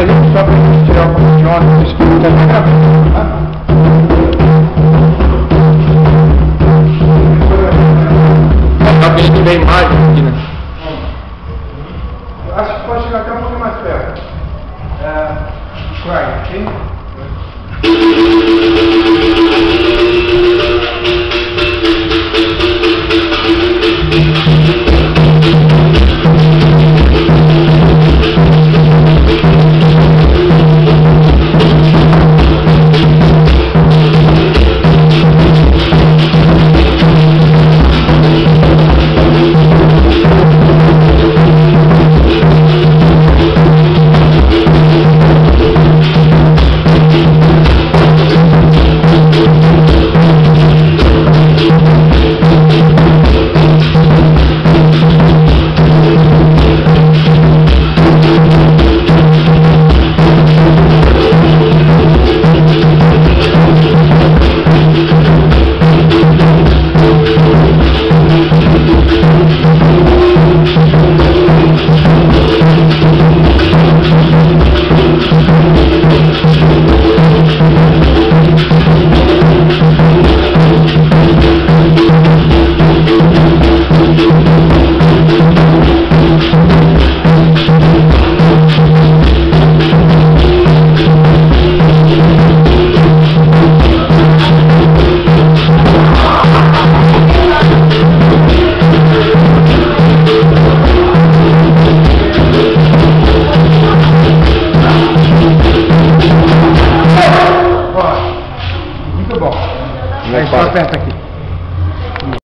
olhando só para tirar o funciona, o espírito está gravando. Tá? bem pra gente ver aqui, né? Acho que pode chegar até um pouquinho mais perto. É, vai, ok Aí só aperta aqui.